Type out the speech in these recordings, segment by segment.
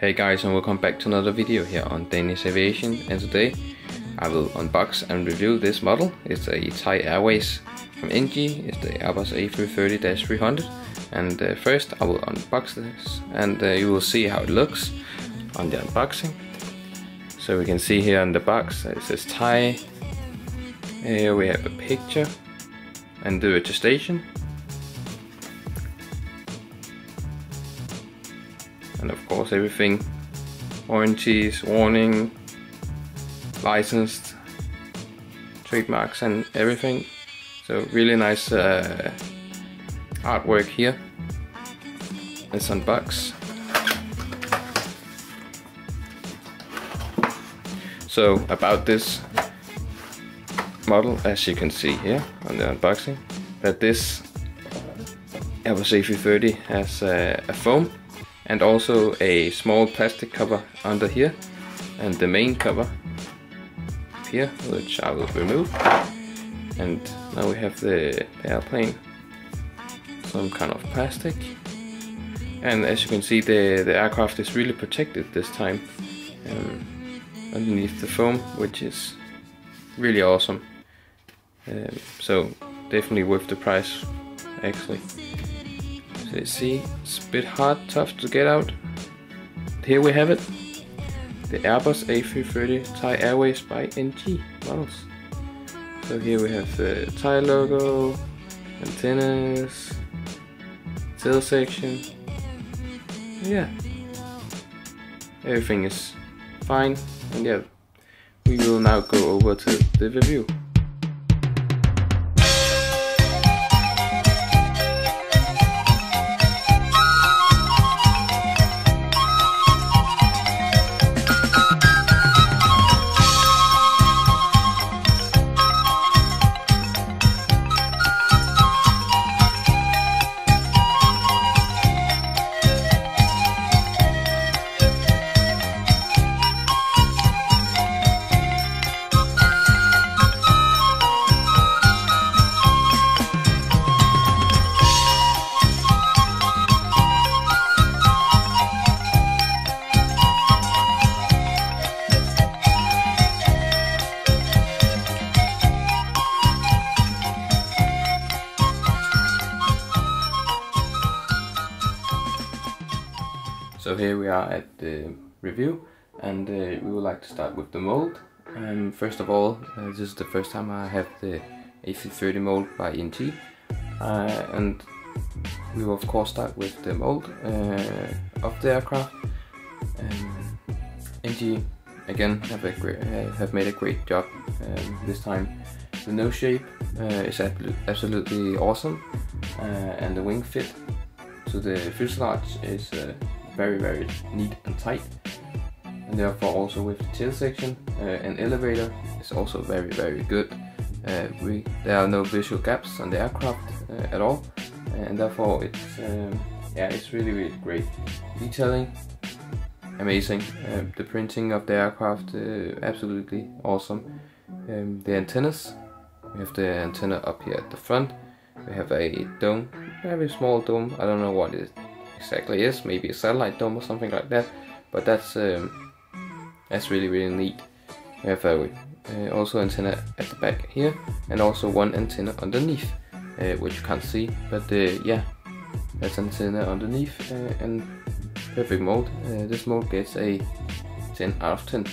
Hey guys and welcome back to another video here on Danish Aviation. And today I will unbox and review this model. It's a Thai Airways from NG, it's the Airbus A330-300. And uh, first I will unbox this and uh, you will see how it looks on the unboxing. So we can see here on the box it says Thai, here we have a picture and the registration and of course everything warranties, warning, licensed, trademarks and everything. So really nice uh, artwork here. Let's unbox. So about this model, as you can see here on the unboxing, that this Airbus A330 has uh, a foam and also a small plastic cover under here. And the main cover here which I will remove. And now we have the, airplane. Some kind of plastic. And as you can see the, the aircraft is really protected this time. Um, underneath the foam which is really awesome. Um, so definitely worth the price actually you see, it's a bit hard, tough to get out. Here we have it. The Airbus A330 Thai Airways by NG models. So here we have the Thai logo, antennas, tail section. Yeah, everything is fine. And yeah, we will now go over to the review. So here we are at the review and uh, we would like to start with the mold. Um, first of all, uh, this is the first time I have the A330 mold by NG uh, and we will of course start with the mold uh, of the aircraft. Um, again have, great, uh, have made a great job um, this time. The nose shape uh, is absolutely awesome and the wing fit to the fuselage is very very neat and tight. And therefore also with the tail section uh, and elevator is also very very good. Uh, we there are no visual gaps on the aircraft uh, at all. And therefore it's um, yeah it's really really great detailing. Amazing. Um, the printing of the aircraft uh, absolutely awesome. Um, the antennas. We have the antenna up here at the front. We have a dome very small dome. I don't know what it exactly is, maybe a satellite dome or something like that. But that's um, that's really really neat. We have a, uh, also antenna at the back here, and also one antenna underneath, uh, which you can't see. But uh, yeah, that's antenna underneath, uh, and perfect mode. Uh, this mode gets a 10 out of 10.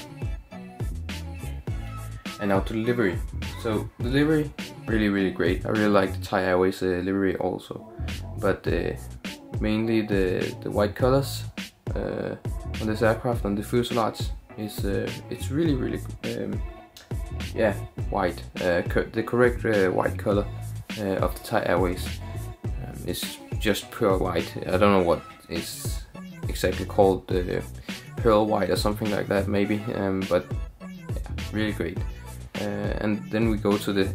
And now to livery. So the livery, really really great. I really like the Thai Airways uh, livery also, but mainly the, the white colors uh, on this aircraft on the fuselage is uh, it's really really um, yeah white uh, co the correct uh, white color uh, of the Thai Airways. Um, it's just pure white. I don't know what is exactly called uh, pearl white or something like that maybe um, but yeah, really great. And then we go to the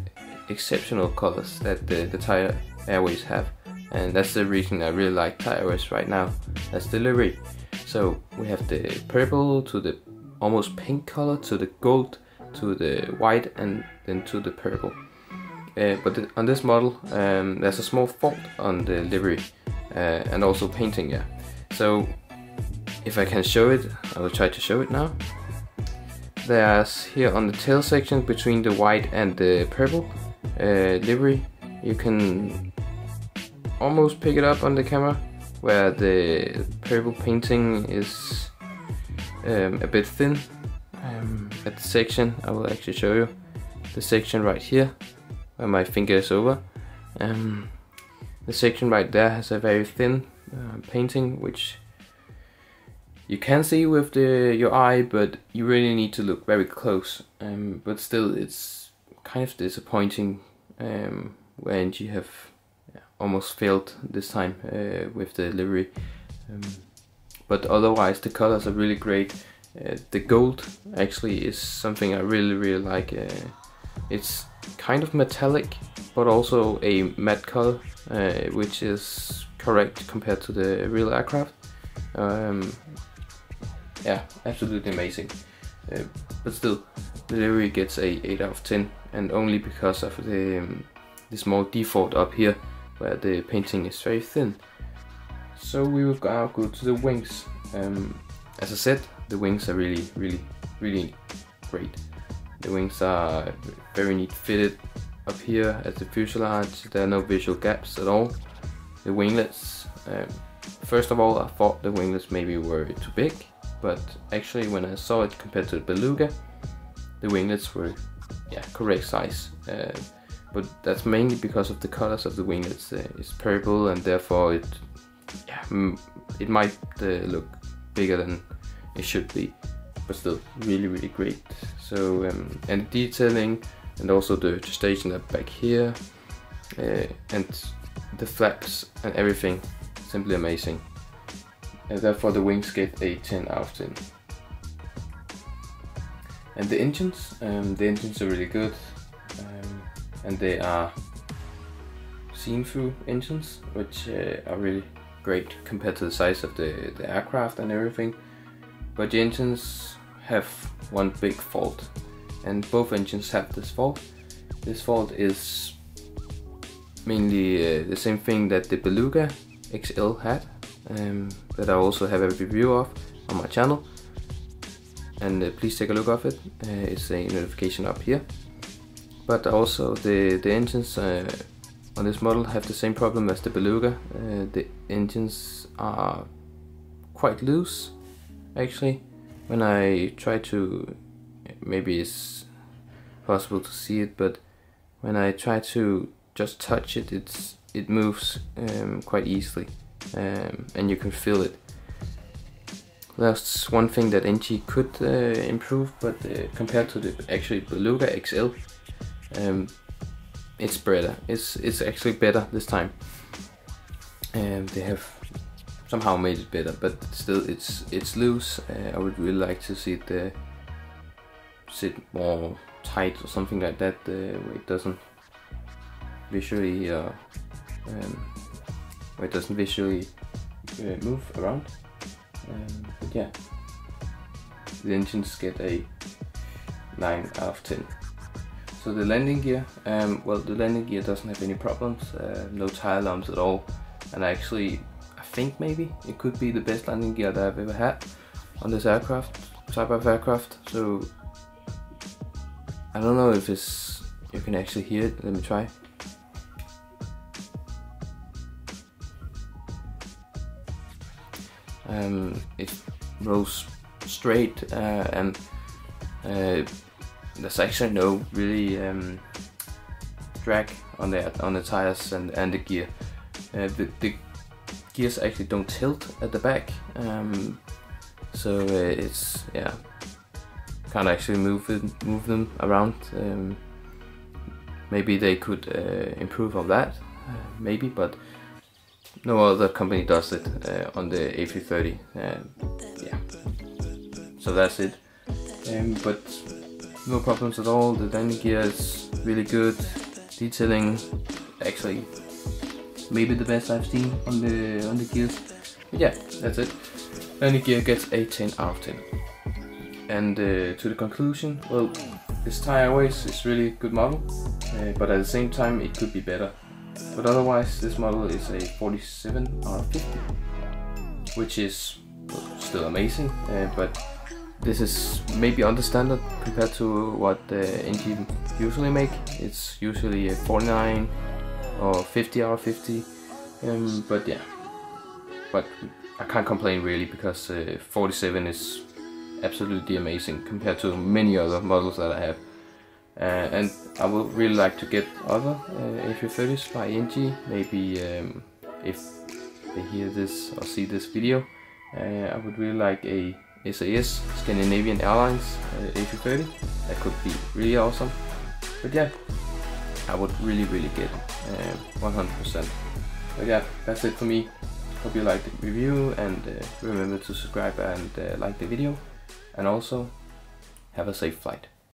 exceptional colors that the, the Thai Airways have and that's the reason I really like Thai Airways right now. That's delivery. So we have the purple to the almost pink color to the gold to the white and then to the purple. Uh, but the, on this model um, there's a small fault on the livery uh, and also painting yeah. So if I can show it, I will try to show it now. There's here on the tail section between the white and the purple uh, livery, you can almost pick it up on the camera where the purple painting is um, a bit thin. Um, at the section I will actually show you the section right here where my finger is over. Um, the section right there has a very thin uh, painting which you can see with the your eye but you really need to look very close. Um, but still it's kind of disappointing um, when you have almost failed this time uh, with the livery um, but otherwise the colors are really great. Uh, the gold actually is something I really really like. Uh, it's kind of metallic but also a matte color uh, which is correct compared to the real aircraft. Um, yeah absolutely amazing. Uh, but still the livery gets a 8 out of 10 and only because of the, um, the small default up here where the painting is very thin. So we will now go to the wings. Um, as I said, the wings are really, really, really great. The wings are very neat fitted up here at the fuselage. There are no visual gaps at all. The winglets, um, first of all, I thought the winglets maybe were too big, but actually when I saw it compared to the Beluga, the winglets were yeah correct size. Uh, but that's mainly because of the colors of the wing. It's uh, it's purple and therefore it yeah it might uh, look bigger than it should be, but still really really great. So um, and the detailing and also the gestation back here uh, and the flaps and everything simply amazing. And therefore the wings get a 10 out of 10. And the engines, um, the engines are really good. And they are seen through engines which uh, are really great compared to the size of the, the aircraft and everything. But the engines have one big fault and both engines have this fault. This fault is mainly uh, the same thing that the Beluga XL had um, that I also have a review of on my channel. And uh, please take a look of it. Uh, it's a notification up here but also the, the engines uh, on this model have the same problem as the Beluga. Uh, the engines are quite loose actually. When I try to, maybe it's possible to see it, but when I try to just touch it, it's it moves um, quite easily um, and you can feel it. That's one thing that NG could uh, improve, but uh, compared to the actually Beluga XL, um, it's better. It's it's actually better this time. And they have somehow made it better, but still it's it's loose. Uh, I would really like to see it uh, sit more tight or something like that, uh, where it doesn't visually uh, um, where it doesn't visually uh, move around. Um, but yeah, the engines get a 9 out of 10. So the landing gear, um, well the landing gear doesn't have any problems, uh, no tire alarms at all. And actually, I think maybe it could be the best landing gear that I've ever had on this aircraft, type of aircraft. So I don't know if it's, you can actually hear it, let me try. Um, it rolls straight uh, and uh, there's actually no really um, drag on the on the tires and, and the gear. Uh, the, the gears actually don't tilt at the back, um, so it's yeah, can't actually move it, move them around. Um, maybe they could uh, improve on that, uh, maybe, but no other company does it uh, on the A330. Uh, yeah, so that's it. Um, but no problems at all. The landing gear is really good. Detailing, actually, maybe the best I've seen on the on the gears. But yeah, that's it. Landing gear gets a 10 out of 10. And uh, to the conclusion, well, this Thai Airways is really good model, uh, but at the same time it could be better. But otherwise, this model is a 47 out of 50, which is still amazing, uh, but this is maybe understandard compared to what uh, NG usually make. It's usually a 49 or 50 out of 50, um, but yeah, but I can't complain really because uh, 47 is absolutely amazing compared to many other models that I have. Uh, and I would really like to get other uh, A330s by NG, maybe um, if they hear this or see this video, uh, I would really like a SAS Scandinavian Airlines uh, A330. That could be really awesome. But yeah, I would really really get 100%. Uh, but yeah, that's it for me. Hope you liked the review and uh, remember to subscribe and uh, like the video. And also, have a safe flight.